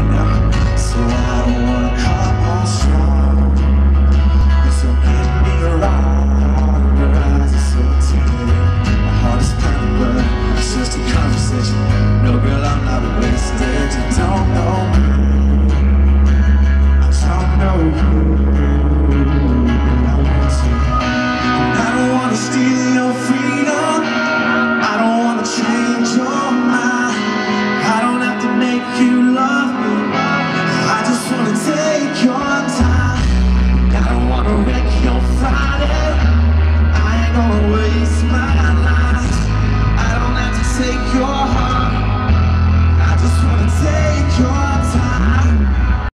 right now. your heart.